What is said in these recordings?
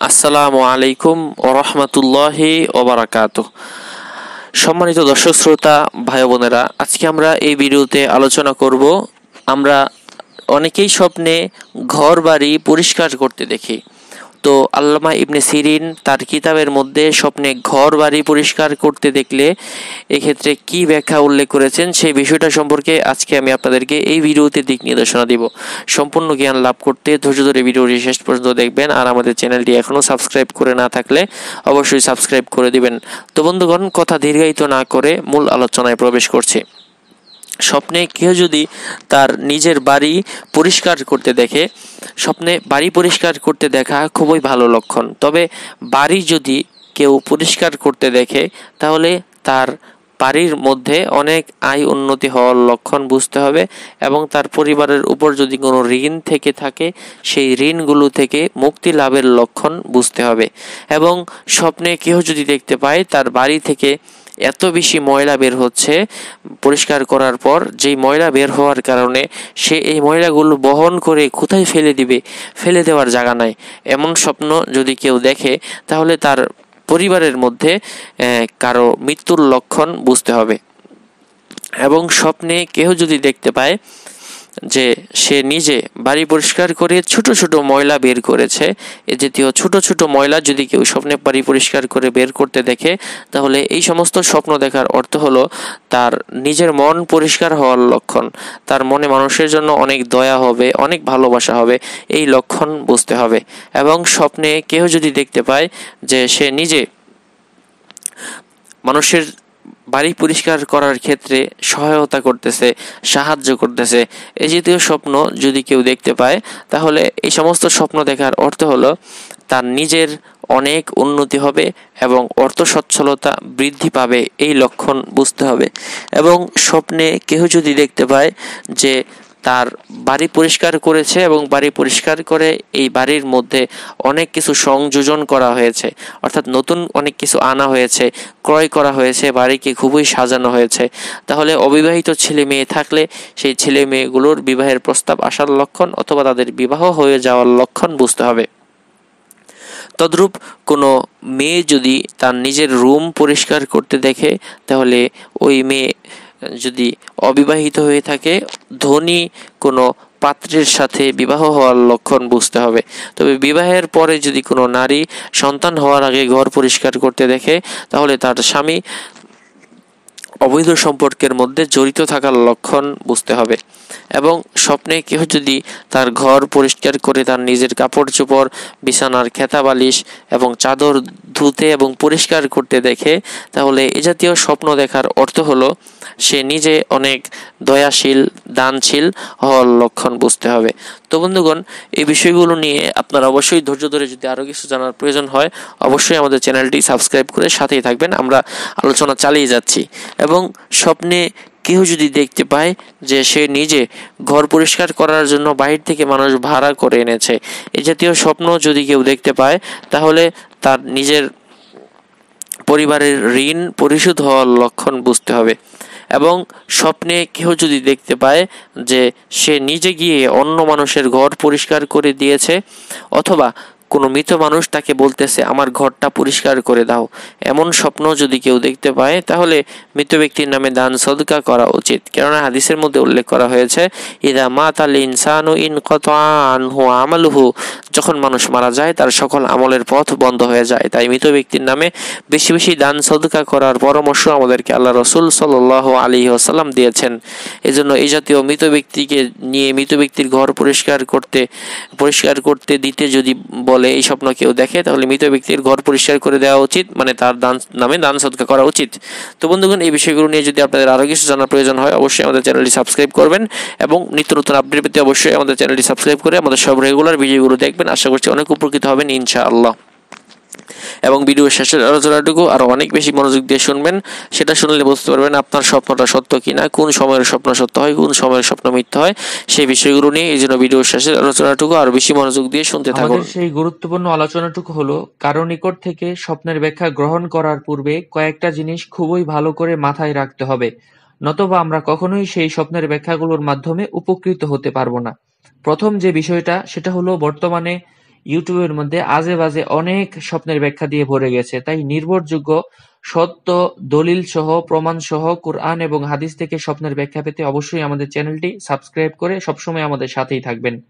আসসালামু আলাইকুম ও রহমতুল্লাহি ওবরাকাত সম্মানিত দর্শক, শ্রোতা, ভাই বোনেরা, আজকে আমরা এই ভিডিওতে আলোচনা করব, আমরা অনেকেই স্বপ্নে ঘর বাড়ি পরিষ্কার করতে দেখি। তো আল্লামা ইবনে সিরিন তার কিতাবের মধ্যে স্বপ্নে ঘর বাড়ি পরিষ্কার করতে দেখলে এক্ষেত্রে কি ব্যাখ্যা উল্লেখ করেছেন সেই বিষয়টা সম্পর্কে আজকে আমি আপনাদেরকে এই ভিডিওতে দিক নির্দেশনা দিব। সম্পূর্ণ জ্ঞান লাভ করতে ধৈর্য ধরে ভিডিওটি শেষ পর্যন্ত দেখবেন আর আমাদের চ্যানেলটি এখনও সাবস্ক্রাইব করে না থাকলে অবশ্যই সাবস্ক্রাইব করে দিবেন। তো বন্ধুগণ, কথা দীর্ঘায়িত না করে মূল আলোচনায় প্রবেশ করছে। স্বপ্নে কেউ যদি তার নিজের বাড়ি পরিষ্কার করতে দেখে, স্বপ্নে বাড়ি পরিষ্কার করতে দেখা খুবই ভালো লক্ষণ। তবে বাড়ি যদি কেউ পরিষ্কার করতে দেখে, তাহলে তার বাড়ির মধ্যে অনেক আয় উন্নতি হওয়ার লক্ষণ বুঝতে হবে এবং তার পরিবারের উপর যদি কোনো ঋণ থেকে থাকে, সেই ঋণগুলো থেকে মুক্তি লাভের লক্ষণ বুঝতে হবে। এবং স্বপ্নে কেউ যদি দেখতে পায়, তার বাড়ি থেকে এত বেশি ময়লা বের হচ্ছে পরিষ্কার করার পর, যেই ময়লা বের হওয়ার কারণে সে এই ময়লাগুলো বহন করে কোথায় ফেলে দিবে? ফেলে দেওয়ার জায়গা নাই। এমন স্বপ্ন যদি কেউ দেখে, তাহলে তার পরিবারের মধ্যে কারও মৃত্যুর লক্ষণ বুঝতে হবে। এবং স্বপ্নে কেউ যদি দেখতে পায় যে সে নিজে বাড়ি পরিষ্কার করে ছোট ছোট ময়লা বের করেছে। এ জাতীয় ছোট ছোট ময়লা যদি কেউ স্বপ্নে বাড়ি পরিষ্কার করে বের করতে দেখে, তাহলে এই সমস্ত স্বপ্ন দেখার অর্থ হলো তার নিজের মন পরিষ্কার হওয়ার লক্ষণ। তার মনে মানুষের জন্য অনেক দয়া হবে, অনেক ভালোবাসা হবে, এই লক্ষণ বুঝতে হবে। এবং স্বপ্নে কেউ যদি দেখতে পায় যে সে নিজে মানুষের বাড়ি পরিষ্কার করার ক্ষেত্রে সহায়তা করতেছে, সাহায্য করতেছে। এই জাতীয় স্বপ্ন যদি কেউ দেখতে পায়, তাহলে এই সমস্ত স্বপ্ন দেখার অর্থ হলো তার নিজের অনেক উন্নতি হবে এবং অর্থ সচ্ছলতা বৃদ্ধি পাবে, এই লক্ষণ বুঝতে হবে। এবং স্বপ্নে কেউ যদি দেখতে পায় যে তার বাড়ি পরিষ্কার করেছে এবং বাড়ি পরিষ্কার করে এই বাড়ির মধ্যে অনেক কিছু সংযোজন করা হয়েছে। অর্থাৎ নতুন অনেক কিছু আনা হয়েছে, ক্রয় করা হয়েছে, বাড়িকে খুবই সাজানো হয়েছে। তাহলে অবিবাহিত ছেলে মেয়ে থাকলে সেই ছেলে মেয়েগুলোর বিবাহের প্রস্তাব আসার লক্ষণ অথবা তাদের বিবাহ হয়ে যাওয়ার লক্ষণ বুঝতে হবে। তদ্রূপ কোনো মেয়ে যদি তার নিজের রুম পরিষ্কার করতে দেখে, তাহলে ওই মেয়ে যদি অবিবাহিত হয়ে থাকে, ধনী কোনো পাত্রের সাথে বিবাহ হওয়ার লক্ষণ বুঝতে হবে। তবে বিবাহের পরে যদি কোনো নারী সন্তান হওয়ার আগে ঘর পরিষ্কার করতে দেখে, তাহলে তার স্বামী অবৈধ সম্পর্কের মধ্যে জড়িত থাকার লক্ষণ বুঝতে হবে। এবং স্বপ্নে কেউ যদি তার ঘর পরিষ্কার করে তার নিজের কাপড় চোপড় বিছানার খেতা বালিশ এবং চাদর ধুতে এবং পরিষ্কার করতে দেখে, তাহলে এ জাতীয় স্বপ্ন দেখার অর্থ হলো সে নিজে অনেক দয়াশীল, দানশীল হওয়ার লক্ষণ বুঝতে হবে। তো বন্ধুগণ, এই বিষয়গুলো নিয়ে আপনারা অবশ্যই ধৈর্য ধরে যদি আরও কিছু জানার প্রয়োজন হয়, অবশ্যই আমাদের চ্যানেলটি সাবস্ক্রাইব করে সাথেই থাকবেন। আমরা আলোচনা চালিয়ে যাচ্ছি। এবং স্বপ্নে কেউ যদি দেখতে পায় যে সে নিজে ঘর পরিষ্কার করার জন্য বাহির থেকে মানুষ ভাড়া করে এনেছে, এ জাতীয় স্বপ্ন যদি কেউ দেখতে পায়, তাহলে তার নিজের পরিবারের ঋণ পরিশোধ হওয়ার লক্ষণ বুঝতে হবে। এবং স্বপ্নে কেউ যদি দেখতে পায় যে সে নিজে গিয়ে অন্য মানুষের ঘর পরিষ্কার করে দিয়েছে, অথবা কোনো মৃত মানুষ তাকে বলতেছে, আমার ঘরটা পরিষ্কার করে দাও। এমন স্বপ্ন যদি কেউ দেখতে পায়, তাহলে মৃত ব্যক্তির নামে দান, সদকা করা উচিত। কেননা হাদিসের মধ্যে উল্লেখ করা হয়েছে, ইদা মাত আল ইনসানু ইন আনহু আমালহু। যখন মানুষ মারা যায়, তার সকল আমলের পথ বন্ধ হয়ে যায়। তাই মৃত ব্যক্তির নামে বেশি বেশি দান, সদকা করার পরামর্শ আমাদেরকে আল্লাহ রসুল সাল আলী আসাল্লাম দিয়েছেন। এজন্য এই জাতীয় মৃত ব্যক্তিকে নিয়ে, মৃত ব্যক্তির ঘর পরিষ্কার করতে পরিষ্কার করতে দিতে যদি বল বলে এই স্বপ্ন কেউ দেখে, তাহলে মৃত ব্যক্তির ঘর পরিষ্কার করে দেওয়া উচিত মানে তার দান, নামে দান সদকা করা উচিত। তো বন্ধুগণ, এই বিষয়গুলো নিয়ে যদি আপনাদের আরও কিছু জানার প্রয়োজন হয়, অবশ্যই আমাদের চ্যানেলটি সাবস্ক্রাইব করবেন এবং নিত্য নতুন আপডেট পেতে অবশ্যই আমাদের চ্যানেলটি সাবস্ক্রাইব করে আমাদের সব রেগুলার ভিডিওগুলো দেখবেন। আশা করছি অনেক উপকৃত হবেন, ইনশাআল্লাহ। এবং ভিডিও শেষের আলোচনাটুকু আরও অনেক বেশি মনোযোগ দিয়ে শুনবেন। সেটা শুনলে বুঝতে পারবেন আপনার স্বপ্নটা সত্য কিনা, কোন সময়ের স্বপ্ন সত্য হয়, কোন সময়ের স্বপ্ন মিথ্যা হয়, সেই বিষয়গুলো নিয়ে এই জন্য ভিডিও শেষের আলোচনাটুকু আরও বেশি মনোযোগ দিয়ে শুনতে থাকুন। সেই গুরুত্বপূর্ণ আলোচনাটুকু হলো, কারও নিকট থেকে স্বপ্নের ব্যাখ্যা গ্রহণ করার পূর্বে কয়েকটা জিনিস খুবই ভালো করে মাথায় রাখতে হবে। নতবা আমরা কখনোই সেই স্বপ্নের ব্যাখ্যাগুলোর মাধ্যমে উপকৃত হতে পারব না। প্রথম যে বিষয়টা, সেটা হলো বর্তমানে ইউটিউবের মধ্যে আজে বাজে অনেক স্বপ্নের ব্যাখ্যা দিয়ে ভরে গেছে। তাই নির্ভরযোগ্য, সত্য, দলিল সহ, প্রমাণ সহ, কোরআন এবং হাদিস থেকে স্বপ্নের ব্যাখ্যা পেতে অবশ্যই আমাদের চ্যানেলটি সাবস্ক্রাইব করে সবসময় আমাদের সাথেই থাকবেন।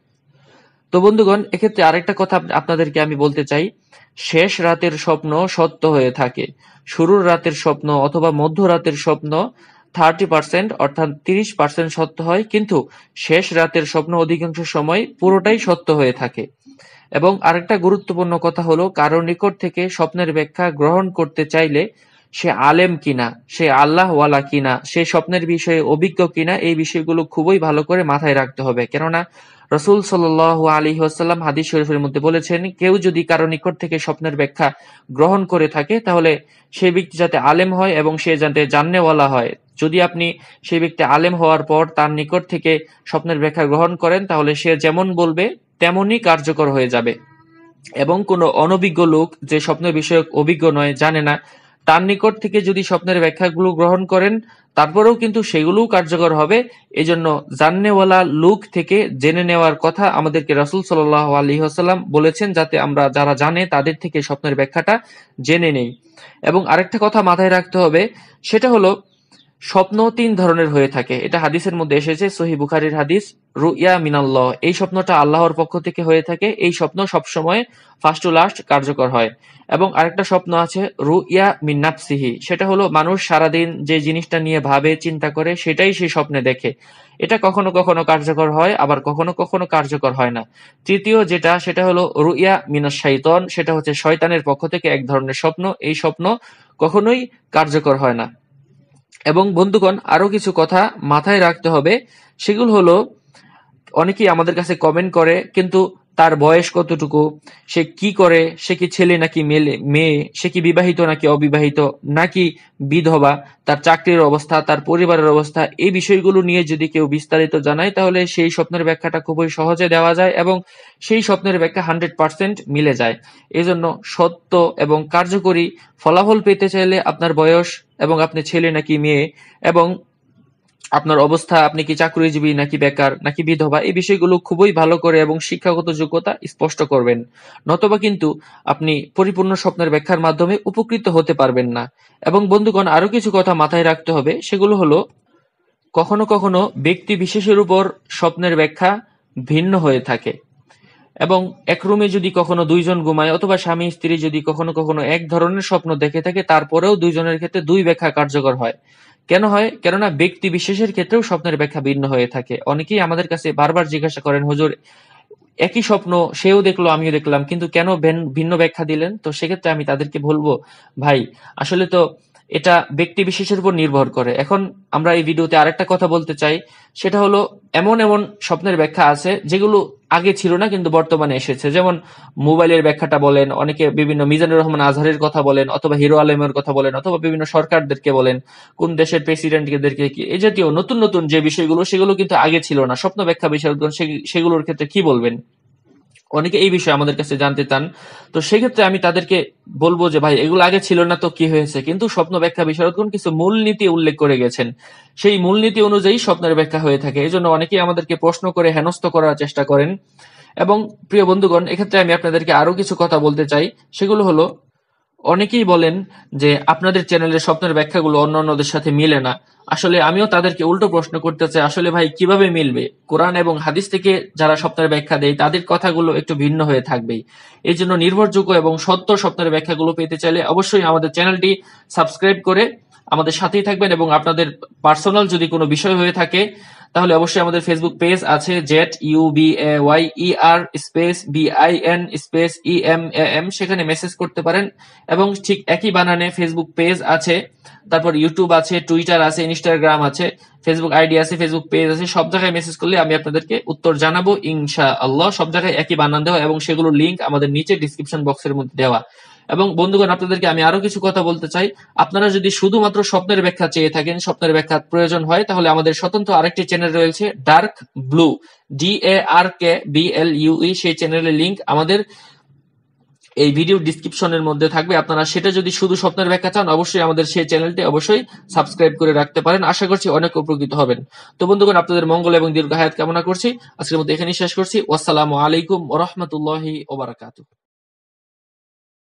তো বন্ধুগণ, এক্ষেত্রে আরেকটা কথা আপনাদেরকে আমি বলতে চাই। শেষ রাতের স্বপ্ন সত্য হয়ে থাকে। শুরুর রাতের স্বপ্ন অথবা মধ্যরাতের স্বপ্ন থার্টি পার্সেন্ট অর্থাৎ তিরিশ পার্সেন্ট সত্য হয়। কিন্তু শেষ রাতের স্বপ্ন অধিকাংশ সময় পুরোটাই সত্য হয়ে থাকে। এবং আরেকটা গুরুত্বপূর্ণ কথা হলো কারও নিকট থেকে স্বপ্নের ব্যাখ্যা গ্রহণ করতে চাইলে সে আলেম কিনা, সে আল্লাহওয়ালা কিনা, সে স্বপ্নের বিষয়ে অভিজ্ঞ কিনা, এই বিষয়গুলো খুবই ভালো করে মাথায় রাখতে হবে। কেননা রসুল সাল আলী আসাল্লাম হাদিস শরীফের মধ্যে বলেছেন, কেউ যদি কারও নিকট থেকে স্বপ্নের ব্যাখ্যা গ্রহণ করে থাকে, তাহলে সে ব্যক্তি যাতে আলেম হয় এবং সে যাতে জান্নেওয়ালা হয়। যদি আপনি সেই ব্যক্তি আলেম হওয়ার পর তার নিকট থেকে স্বপ্নের ব্যাখ্যা গ্রহণ করেন, তাহলে সে যেমন বলবে তেমনই কার্যকর হয়ে যাবে। এবং কোনো অনভিজ্ঞ লোক যে স্বপ্ন বিষয়ক অভিজ্ঞ নয়, জানে না, তার নিকট থেকে যদি স্বপ্নের ব্যাখ্যাগুলো গ্রহণ করেন, তারপরেও কিন্তু সেগুলোও কার্যকর হবে। এই জন্য জান্নেওয়ালা লোক থেকে জেনে নেওয়ার কথা আমাদেরকে রাসুল সাল আলী আসাল্লাম বলেছেন, যাতে আমরা যারা জানে তাদের থেকে স্বপ্নের ব্যাখ্যাটা জেনে নেই। এবং আরেকটা কথা মাথায় রাখতে হবে, সেটা হলো স্বপ্ন তিন ধরনের হয়ে থাকে। এটা হাদিসের মধ্যে এসেছে সহি বুখারির হাদিস, রুইয়া মিনাল্লাহ। এই স্বপ্নটা আল্লাহর পক্ষ থেকে হয়ে থাকে। এই স্বপ্ন সবসময় ফার্স্ট টু লাস্ট কার্যকর হয়। এবং আরেকটা স্বপ্ন আছে, রুইয়া মিন্নাপসিহি সেটা হলো মানুষ সারাদিন যে জিনিসটা নিয়ে ভাবে, চিন্তা করে, সেটাই সেই স্বপ্নে দেখে। এটা কখনো কখনো কার্যকর হয়, আবার কখনো কখনো কার্যকর হয় না। তৃতীয় যেটা, সেটা হলো রুইয়া মিনাস শাইতন সেটা হচ্ছে শয়তানের পক্ষ থেকে এক ধরনের স্বপ্ন। এই স্বপ্ন কখনোই কার্যকর হয় না। এবং বন্ধুগণ, আরও কিছু কথা মাথায় রাখতে হবে। সেগুলো হলো, অনেকেই আমাদের কাছে কমেন্ট করে, কিন্তু তার বয়স কতটুকু? সে কি করে? সে কি ছেলে নাকি মেলে মেয়ে? সে কি বিবাহিত নাকি অবিবাহিত? নাকি বিধবা? তার চাকরির অবস্থা, তার পরিবারের অবস্থা, এই বিষয়গুলো নিয়ে যদি কেউ বিস্তারিত জানায়, তাহলে সেই স্বপ্নের ব্যাখ্যাটা খুবই সহজে দেওয়া যায় এবং সেই স্বপ্নের ব্যাখ্যা হান্ড্রেড পার্সেন্ট মিলে যায়। এই জন্য সত্য এবং কার্যকরী ফলাফল পেতে চাইলে আপনার বয়স এবং আপনি ছেলে নাকি মেয়ে এবং আপনার অবস্থা, আপনি কি চাকরিজীবী, নাকি বেকার, নাকি বিধবা, এই বিষয়গুলো খুবই ভালো করে এবং শিক্ষাগত যোগ্যতা স্পষ্ট করবেন। নতবা কিন্তু আপনি পরিপূর্ণ স্বপ্নের ব্যাখ্যার মাধ্যমে উপকৃত হতে পারবেন না। এবং বন্ধুগণ আরও কিছু কথা মাথায় রাখতে হবে। সেগুলো হলো, কখনো কখনো ব্যক্তি বিশেষের উপর স্বপ্নের ব্যাখ্যা ভিন্ন হয়ে থাকে। এবং এক রুমে যদি কখনো দুইজন ঘুমায়, অথবা স্বামী, স্ত্রী যদি কখনো কখনো এক ধরনের স্বপ্ন দেখে থাকে, তারপরেও দুইজনের ক্ষেত্রে দুই ব্যাখ্যা কার্যকর হয়। কেন হয়? কেননা ব্যক্তি বিশেষের ক্ষেত্রেও স্বপ্নের ব্যাখ্যা ভিন্ন হয়ে থাকে। অনেকেই আমাদের কাছে বারবার জিজ্ঞাসা করেন, হুজুর, একই স্বপ্ন, সেও দেখল, আমিও দেখলাম, কিন্তু কেন ভিন্ন ব্যাখ্যা দিলেন? তো সেক্ষেত্রে আমি তাদেরকে বলব, ভাই, আসলে তো এটা ব্যক্তি বিশেষের উপর নির্ভর করে। এখন আমরা এই ভিডিওতে আরেকটা কথা বলতে চাই, সেটা হলো এমন এমন স্বপ্নের ব্যাখ্যা আছে, যেগুলো আগে ছিল না কিন্তু বর্তমানে এসেছে। যেমন মোবাইলের ব্যাখ্যাটা বলেন, অনেকে বিভিন্ন মিজানুর রহমান আজহারের কথা বলেন, অথবা হিরো আলমের কথা বলেন, অথবা বিভিন্ন সরকারদেরকে বলেন, কোন দেশের প্রেসিডেন্টদেরকে কি, এই জাতীয় নতুন নতুন যে বিষয়গুলো, সেগুলো কিন্তু আগে ছিল না। স্বপ্ন ব্যাখ্যা বিষয় সেগুলোর ক্ষেত্রে কি বলবেন? অনেকে এই বিষয়ে আমাদের কাছে জানতে চান। তো সেক্ষেত্রে আমি তাদেরকে বলব যে, ভাই, এগুলো আগে ছিল না তো কি হয়েছে? কিন্তু স্বপ্ন ব্যাখ্যা বিশারদগণ কিছু মূলনীতি উল্লেখ করে গেছেন। সেই মূলনীতি অনুযায়ী স্বপ্নের ব্যাখ্যা হয়ে থাকে। এই জন্য অনেকেই আমাদেরকে প্রশ্ন করে হেনস্থ করার চেষ্টা করেন। এবং প্রিয় বন্ধুগণ, এক্ষেত্রে আমি আপনাদেরকে আরও কিছু কথা বলতে চাই। সেগুলো হলো অনেকেই বলেন যে আপনাদের চ্যানেলের স্বপ্নের ব্যাখ্যাগুলো অন্য অন্যদের সাথে মিলে না। আসলে আমিও তাদেরকে উল্টো প্রশ্ন করতে চাই, আসলে ভাই কীভাবে মিলবে? কোরআন এবং হাদিস থেকে যারা স্বপ্নের ব্যাখ্যা দেয়, তাদের কথাগুলো একটু ভিন্ন হয়ে থাকবেই। এই জন্য নির্ভরযোগ্য এবং সত্য স্বপ্নের ব্যাখ্যাগুলো পেতে চাইলে অবশ্যই আমাদের চ্যানেলটি সাবস্ক্রাইব করে আমাদের সাথেই থাকবেন এবং আপনাদের পার্সোনাল যদি কোনো বিষয় হয়ে থাকে তাহলে অবশ্যই আমাদের ফেসবুক পেজ আছে Z U B A Y E R space B I N space E M A M সেখানে মেসেজ করতে পারেন। এবং ঠিক একই বানানে ফেসবুক পেজ আছে, তারপর ইউটিউব আছে টুইটার আছে ইনস্টাগ্রাম আছে ফেসবুক আইডি আছে ফেসবুক পেজ আছে, সব জায়গায় মেসেজ করলে আমি আপনাদেরকে উত্তর জানাব ইনশা আল্লাহ সব জায়গায় একই বানান দেওয়া এবং সেগুলোর লিঙ্ক আমাদের নিচে ডিসক্রিপশন বক্সের মধ্যে দেওয়া। এবং বন্ধুগণ, আপনাদেরকে আমি আরও কিছু কথা বলতে চাই। আপনারা যদি শুধুমাত্র স্বপ্নের ব্যাখ্যা চেয়ে থাকেন, স্বপ্নের ব্যাখ্যা প্রয়োজন হয়, তাহলে আমাদের স্বতন্ত্র আরেকটি চ্যানেল রয়েছে, dark blue. D A R K B L U E সেই চ্যানেলের লিঙ্ক আমাদের এই ভিডিও ডিসক্রিপশনের মধ্যে থাকবে। আপনারা সেটা যদি শুধু স্বপ্নের ব্যাখ্যা চান, অবশ্যই আমাদের সেই চ্যানেলটি অবশ্যই সাবস্ক্রাইব করে রাখতে পারেন। আশা করছি অনেক উপকৃত হবেন। তো বন্ধুগণ, আপনাদের মঙ্গল এবং দীর্ঘ হায়াত কামনা করছি। আজকের মতো এখানেই শেষ করছি। ওয়াসসালামু আলাইকুম ওরহমতুল্লাহি ওবারাকাতুহ